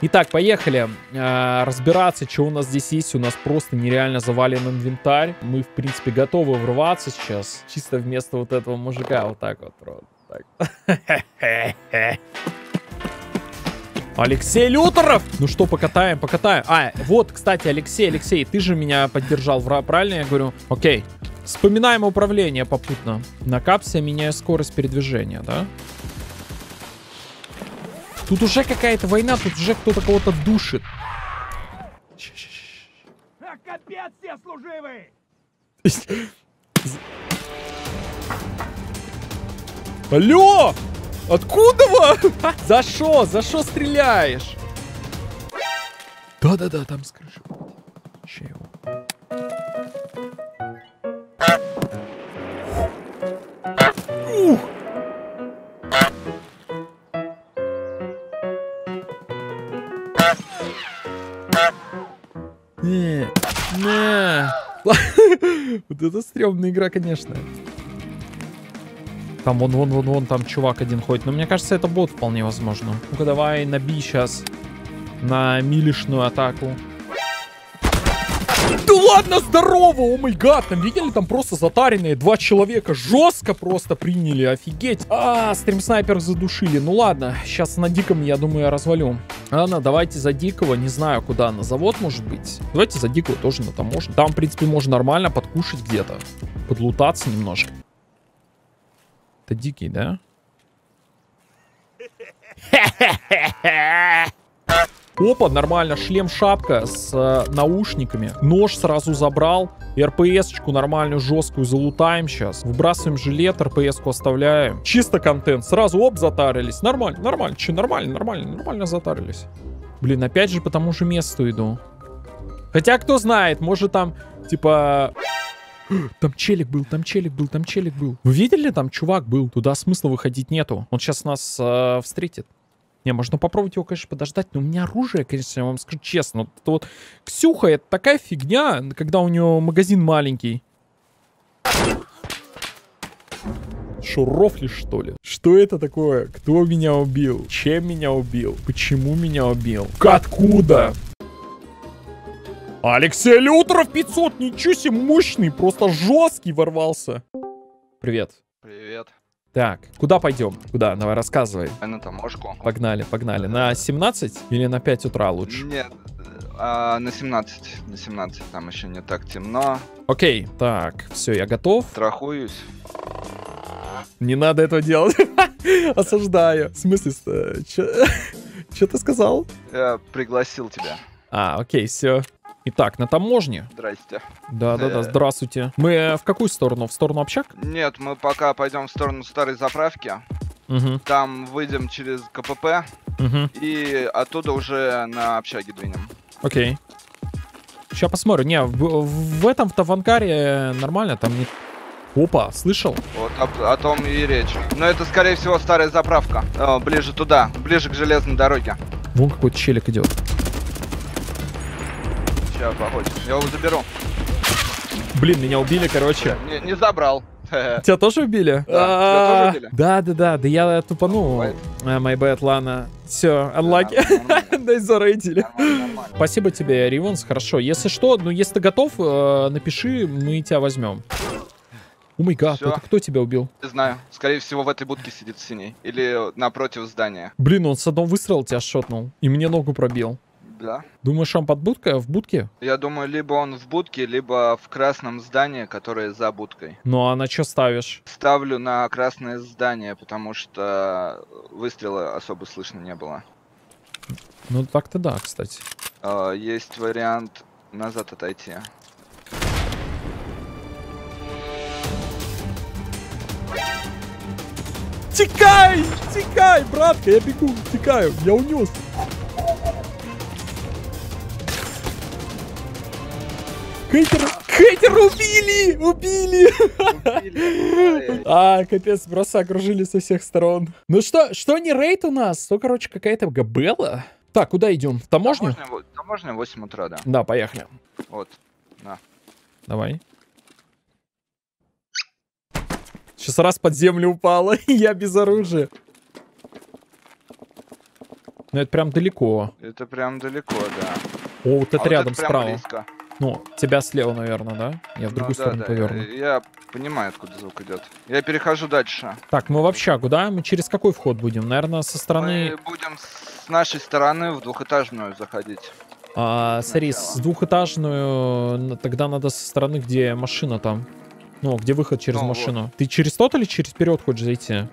Итак, поехали э, разбираться, что у нас здесь есть. У нас просто нереально завален инвентарь. Мы, в принципе, готовы врываться сейчас. Чисто вместо вот этого мужика. Вот так вот. вот так. Алексей Лютеров! Ну что, покатаем, покатаем. А, вот, кстати, Алексей, Алексей, ты же меня поддержал, правильно я говорю? Окей. Вспоминаем управление попутно. На капсе меняю скорость передвижения, да? Тут уже какая-то война, тут уже кто-то кого-то душит. А, капец, все служивые! Алло! Откуда вы? За что? За что стреляешь? Да-да-да, там с крыши. Не, не. Вот это стрёмная игра, конечно. Там вон, вон, вон, вон, там чувак один ходит. Но мне кажется, это бот вполне возможно. Ну-ка, давай наби сейчас на милишную атаку. Да ладно, здорово! О май гад, там видели, там просто затаренные два человека. Жестко просто приняли, офигеть. А, стрим снайпер задушили. Ну ладно, сейчас на диком, я думаю, я развалю. Ладно, давайте за дикого, не знаю куда, на завод может быть. Давайте за дикого тоже на таможню. Там, в принципе, можно нормально подкушать где-то. Подлутаться немножко. Это дикий, да? Опа, нормально, шлем, шапка с э, наушниками. Нож сразу забрал. РПС-очку нормальную, жесткую залутаем сейчас. Выбрасываем жилет, РПС-ку оставляем. Чисто контент. Сразу оп, затарились. Нормально, нормально. Че, нормально, нормально, нормально затарились. Блин, опять же по тому же месту иду. Хотя, кто знает, может там, типа... Там челик был, там челик был, там челик был. Вы видели, там чувак был? Туда смысла выходить нету. Он сейчас нас э, встретит. Не, можно попробовать его, конечно, подождать, но у меня оружие, конечно, я вам скажу честно. Вот, это вот Ксюха, это такая фигня, когда у него магазин маленький. Шуров ли, что ли? Что это такое? Кто меня убил? Чем меня убил? Почему меня убил? Откуда? Алексей Лютеров 500, ничего себе, мощный, просто жесткий ворвался. Привет. Привет. Так, куда пойдем? Куда? Давай рассказывай. На таможку. Погнали, погнали. На 17 или на 5 утра лучше? Нет, а, на 17. На 17, там еще не так темно. Окей, так, все, я готов. Страхуюсь. Не надо этого делать. Осуждаю. В смысле, что ты сказал? Я пригласил тебя. А, окей, все. Итак, на таможне. Здрасте. Да-да-да, здравствуйте. Мы в какую сторону? В сторону общак? Нет, мы пока пойдем в сторону старой заправки. Угу. Там выйдем через КПП. Угу. И оттуда уже на общаге двинем. Окей. Сейчас посмотрим. Не, в, в этом-то в ангаре нормально, там не... Опа, слышал? Вот о, о том и речь. Но это, скорее всего, старая заправка. О, ближе туда, ближе к железной дороге. Вон какой-то челик идет. Сейчас, погодь. Я его заберу. Блин, меня убили, короче. Не, не забрал. Тебя тоже убили? Да, тоже убили? Да, да, да, да я тупанул. My bad, ладно. Все, unlucky. Да, зарейдили. Спасибо тебе, Ривенс, хорошо. Если что, ну если ты готов, э, напиши, мы тебя возьмем. О май гад, это кто тебя убил? Не знаю. Скорее всего, в этой будке сидит синий. Или напротив здания. Блин, он с одного выстрела тебя шотнул. И мне ногу пробил. Да. Думаешь, он под будкой, в будке? Я думаю, либо он в будке, либо в красном здании, которое за будкой. Ну а на что ставишь? Ставлю на красное здание, потому что выстрела особо слышно не было. Ну так-то да, кстати. Есть вариант назад отойти. Тикай! Тикай, братка, я бегу, тикаю, я унес. Хейтера, хейтера убили! Убили! а, капец, просто окружили со всех сторон. Ну что, что не рейд у нас? То, короче, какая-то габела. Так, куда идем? В таможню? Таможня, таможня 8 утра, да. Да, поехали. Вот, на. Давай. Сейчас раз под землю упала, и я без оружия. Ну, это прям далеко. Это прям далеко, да. О, вот А это вот рядом прям справа. близко. Ну, тебя слева, наверное, да? Я в Ну другую да, сторону да, поверну. Я, я понимаю, откуда звук идет. Я перехожу дальше. Так, мы в общагу, да? Мы через какой вход будем? Наверное, со стороны... Мы будем с нашей стороны в двухэтажную заходить. А, смотри, с двухэтажную... Тогда надо со стороны, где машина там. Ну, где выход через Ну, вот. машину. Ты через тот или через вперед хочешь зайти?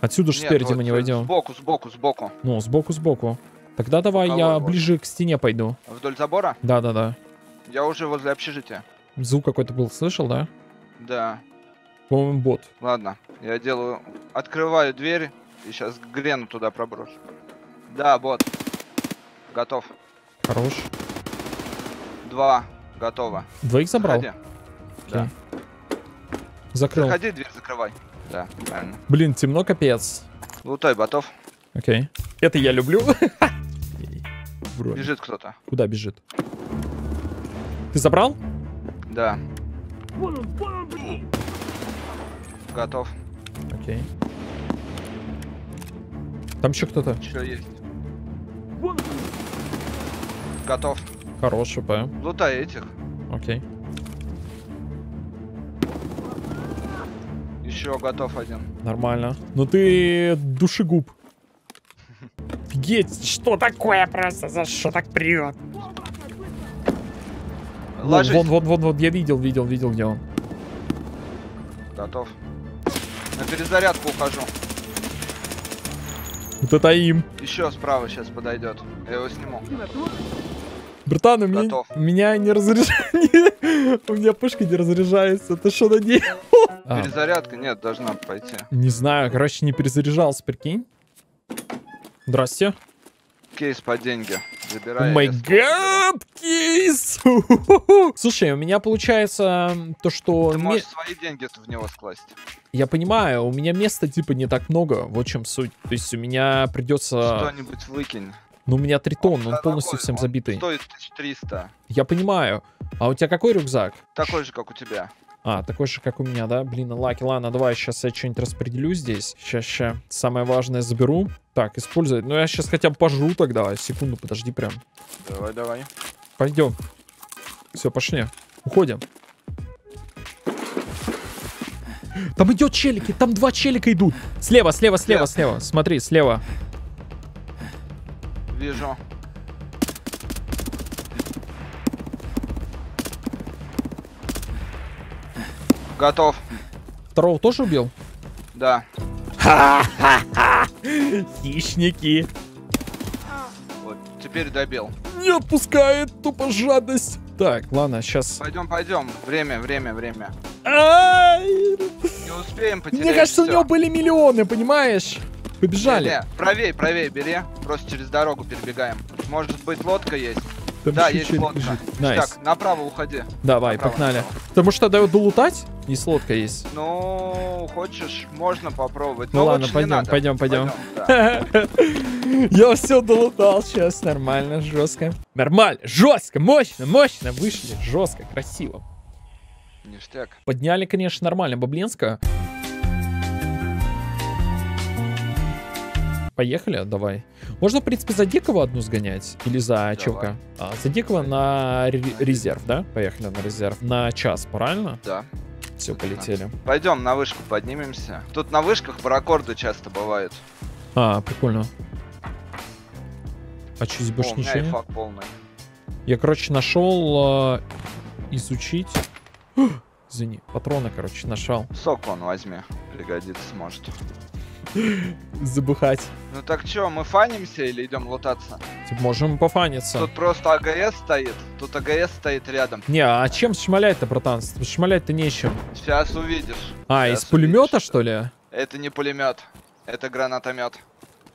Отсюда же Нет, спереди вот, мы не э, войдем. Сбоку, сбоку, сбоку. Ну, сбоку, сбоку. Тогда давай кого я вот? ближе к стене пойду. Вдоль забора? Да-да-да. Я уже возле общежития. Звук какой-то был, слышал, да? Да. По-моему, бот. Ладно, я делаю... Открываю дверь и сейчас Грену туда проброшу. Да, вот. Готов. Хорош. Два. Готово. Двоих забрал? Заходи. Да. Закрыл. Заходи, дверь закрывай. Да, правильно. Блин, темно капец. Лутай, готов. Окей. Это я люблю. Бежит кто-то. Куда бежит? Ты забрал? Да, готов. Окей. Там еще кто-то. Еще есть. Готов. Хороший, П. Лутай этих. Окей. Еще готов один. Нормально. Ну ты душегуб. Офигеть, что такое просто? За что так прет? Ложись. вон, вон, вон, вон, я видел, видел, видел, где он. Готов. На перезарядку ухожу. Вот это им. Еще справа сейчас подойдет. Я его сниму. Братан, у меня, Готов. у меня не разряжается. У меня пушка не разряжается. Ты что наделал? А, Перезарядка? Нет, должна пойти. не знаю, короче, не перезаряжался, прикинь. Здрасте. Кейс по деньги. Забирай. май гад, кейс! Слушай, у меня получается то, что... Ты можешь свои деньги в него скласть. Я понимаю, у меня места типа не так много, вот в чем суть. То есть у меня придется... Что-нибудь выкинь. Ну, у меня три тонны, он дорогой, полностью всем он забитый. Стоит 1300. Я понимаю. А у тебя какой рюкзак? Такой же, как у тебя. А, такой же, как у меня, да? Блин, лаки, ладно, давай сейчас я что-нибудь распределю здесь. Сейчас, сейчас. Самое важное заберу. Так, использовать. Ну, я сейчас хотя бы пожру тогда. Секунду, подожди прям. Давай, давай. Пойдем. Все, пошли. Уходим. Там идет челики, там два челика идут. Слева, слева, слева, слева. Смотри, слева. Вижу. Готов. Второго тоже убил? Да. Хищники. Вот. Теперь добил. Не отпускает, тупо жадность. Так, ладно, сейчас. Пойдем, пойдем. Время, время, время. Не успеем потерять. Мне кажется, у него были миллионы, понимаешь? Побежали. Не, правей, правей, бери. Просто через дорогу перебегаем. Может быть, лодка есть? Там да, есть лодка. Nice. Так, направо уходи. Давай, направо, погнали. направо. Потому что дает долутать? Есть лодка есть. Ну, хочешь, можно попробовать. Ну но ладно, не пойдем, надо. пойдем, пойдем. да. Я все долутал сейчас. Нормально, жестко. Нормально, жестко, мощно, мощно. Вышли, жестко, красиво. Ништяк. Подняли, конечно, нормально Бабленска. Поехали, давай. Можно, в принципе, за Дикого одну сгонять. Или за. Чувака. А, за Дикого на ре- резерв, да? Поехали на резерв. На час, правильно? Да. Все, полетели. Пойдем на вышку поднимемся. Тут на вышках паракорды часто бывают. А, прикольно. А что, здесь О, больше меня ничего нет? полный. Я, короче, нашел изучить. Извини, патроны, короче, нашел. Сок вон возьми. Пригодится, может. Забухать. Ну так чё, мы фанимся или идем лутаться? Типа, можем пофаниться. Тут просто АГС стоит. Тут АГС стоит рядом. Не, а чем шмалять-то, братан? Шмалять-то нечем. Сейчас увидишь. А, Сейчас из пулемета, увидишь. что ли? Это не пулемет. Это гранатомет.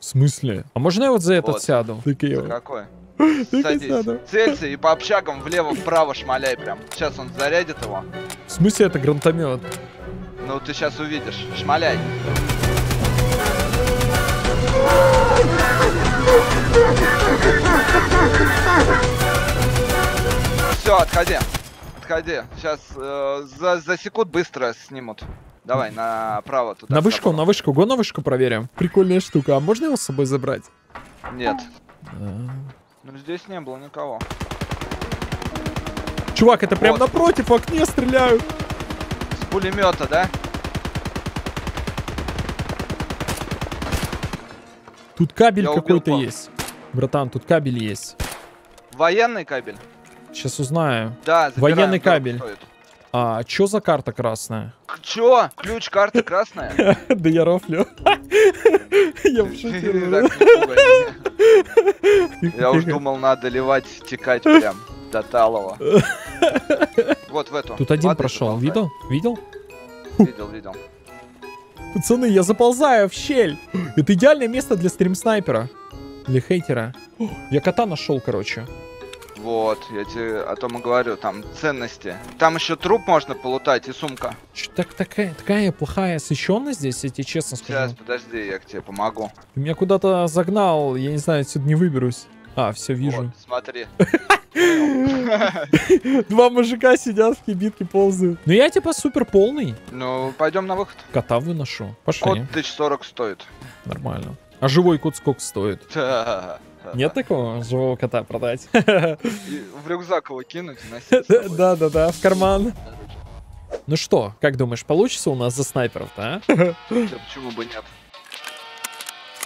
В смысле? А можно я вот за этот Вот. сяду? Такие вот. Какой? Так и Садись. Целься и по общагам влево-вправо шмаляй прям. Сейчас он зарядит его. В смысле это гранатомет? Ну ты сейчас увидишь. Шмаляй. Все, отходи. Отходи. Сейчас за, засекут быстро снимут. Давай, направо туда. На вышку, на вышку, го на вышку проверим. Прикольная штука. А можно его с собой забрать? Нет. А. Ну здесь не было никого. Чувак, это прям Вот. напротив, в окне стреляют. С пулемета, да? Тут кабель какой-то есть. Братан, тут кабель есть. Военный кабель? Сейчас узнаю. Да, забираем, Военный кабель. стоит. А, чё за карта красная? Чё? Ключ, карта красная? Да я рофлю. Я пошутил. Я уж думал, надо ливать, текать прям до талого. Вот в эту. Тут один прошел. Видел? Видел? Видел, видел. Пацаны, я заползаю в щель. Это идеальное место для стрим-снайпера. Для хейтера. О, Я кота нашел, короче. Вот, я тебе о том и говорю, там ценности. Там еще труп можно полутать и сумка. Чё так такая, такая плохая освещенность здесь, я тебе честно Сейчас, скажу. подожди, я к тебе помогу. Ты меня куда-то загнал, я не знаю, отсюда не выберусь. А, все, вижу. Вот, смотри. Два мужика сидят в кибитке, ползают. Ну я типа супер полный. Ну, пойдем на выход. Кота выношу. Кот Пошли. 1040 стоит. Нормально. А живой кот сколько стоит? Нет такого живого кота продать? В рюкзак его кинуть и носить. с собой. Да, да, да, в карман. Ну что, как думаешь, получится у нас за снайперов-то, а? Да Почему бы нет?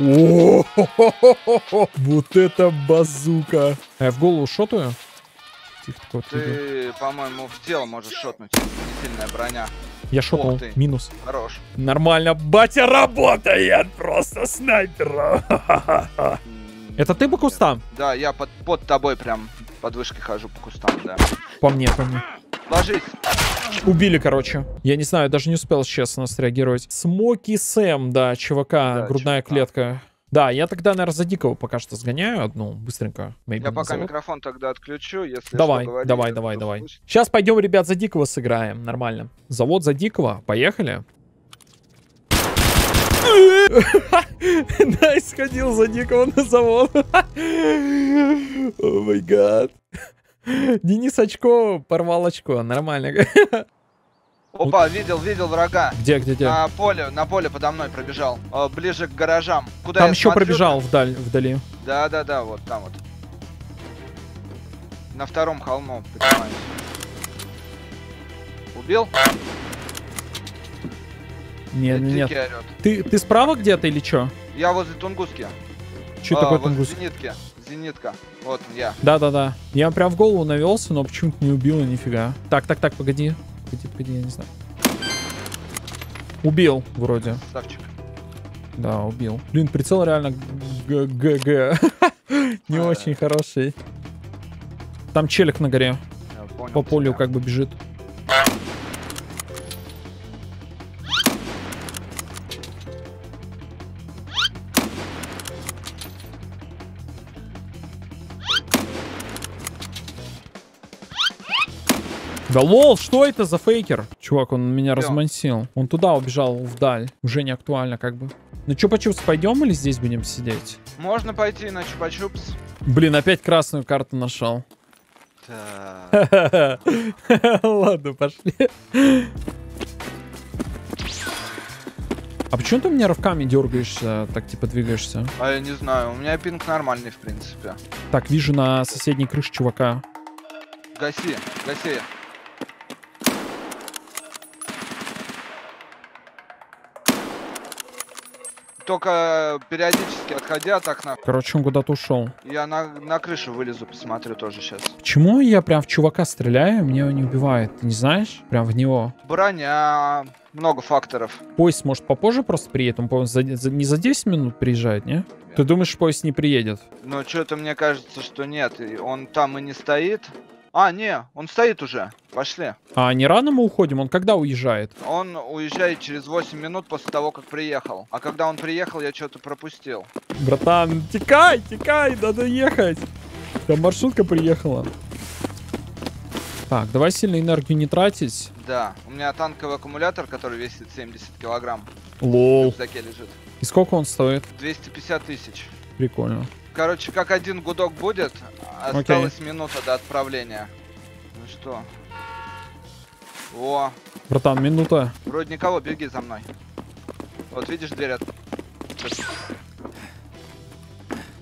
О-хо-хо-хо-хо. Вот это базука. А я в голову шотаю? Тихо, такой. Ты, по-моему, в тело можешь шотнуть. Не сильная броня. Я шотнул. Минус. Хорош. Нормально, батя работает просто снайпером. М, Это ты по кустам? Да, я под, под тобой прям под вышкой хожу по кустам, да. По мне, по мне. Ложись. Убили, короче. Я не знаю, даже не успел, честно, среагировать. Смоки Сэм, да, чувака, Да, грудная чувака. клетка. Да, я тогда, наверное, за Дикого пока что сгоняю одну, быстренько. Maybe Я пока завод. микрофон тогда отключу, если Давай, что, говори, давай, давай, давай. слушать. Сейчас пойдем, ребят, за Дикого сыграем. Нормально. Завод за Дикого. Поехали. Да, сходил за Дикого на завод. О май гад. Денис очко порвал очко. Нормально. Опа, видел, видел врага. Где, где, где? На поле, на поле подо мной пробежал. Э, ближе к гаражам. Куда Там еще смотрю, пробежал вдаль, вдали. Да, да, да, вот там вот. На втором холму поднимаюсь. Убил? Нет, нет. орёт. Ты, ты справа где-то или что? Я возле Тунгуски. Че А, такое возле тунгус? Зенитки. Зенитка. Вот я. Да-да-да. Я прям в голову навелся, но почему-то не убил нифига. Так, так, так, погоди. Погоди, погоди, я не знаю. Убил, вроде. Ставчик. Да, убил. Блин, прицел реально ГГ. Не А, очень хороший. Там челик на горе. По полю как бы бежит. Да лол, что это за фейкер? Чувак, он меня Всё. размансил. Он туда убежал, вдаль. Уже не актуально как бы. Ну чё, почувс, пойдем или здесь будем сидеть? Можно пойти на чупа-чупс? Блин, опять красную карту нашел. Ладно, пошли. А почему ты у меня рывками дергаешься, так типа двигаешься? А я не знаю, у меня пинг нормальный, в принципе. Так, вижу на соседней крыше чувака. Гаси, гаси. Только периодически отходя от окна, Короче, он куда-то ушел. я на, на крышу вылезу, посмотрю тоже сейчас. Почему я прям в чувака стреляю, мне его не убивает? Ты не знаешь? Прям в него. Броня, много факторов. Поезд, может, попозже просто приедет? Он, по-моему, за- за- не за 10 минут приезжает, не? Ты думаешь, поезд не приедет? Но что-то мне кажется, что нет. Он там и не стоит. А, не, он стоит уже. Пошли. А не рано мы уходим? Он когда уезжает? Он уезжает через 8 минут после того, как приехал. А когда он приехал, я что-то пропустил. Братан, текай, текай, надо ехать. Там маршрутка приехала. Так, давай сильно энергию не тратить. Да, у меня танковый аккумулятор, который весит 70 килограмм. В Лол. рюкзаке лежит. И сколько он стоит? 250 тысяч. Прикольно. Короче, как один гудок будет, осталась минута до отправления. Ну что? О, Братан, минута. вроде никого, беги за мной. Вот видишь дверь от...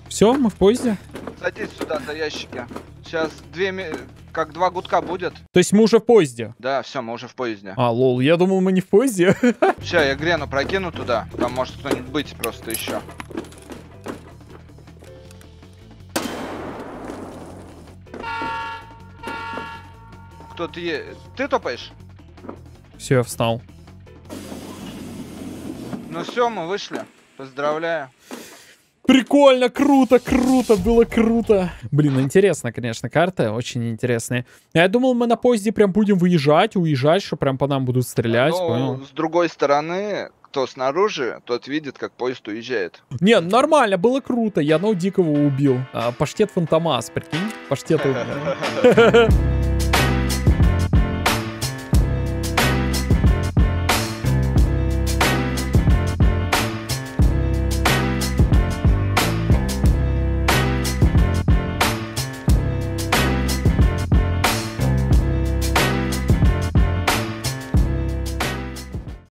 Все, мы в поезде? Садись сюда за ящики. Сейчас две ми- как два гудка будет. То есть мы уже в поезде? Да, все, мы уже в поезде. А, лол, я думал, мы не в поезде. Сейчас я Грену прокину туда. Там может кто-нибудь быть просто еще. Кто-то е... Ты топаешь? Все, я встал. Ну все, мы вышли. Поздравляю. Прикольно, круто, круто, было круто. Блин, интересно, конечно, карта, очень интересная. Я думал, мы на поезде прям будем выезжать, уезжать, что прям по нам будут стрелять, Но понял? с другой стороны, кто снаружи, тот видит, как поезд уезжает. Не, нормально, было круто, я одного дикого убил. А, паштет Фантомас, прикинь? Паштет убил.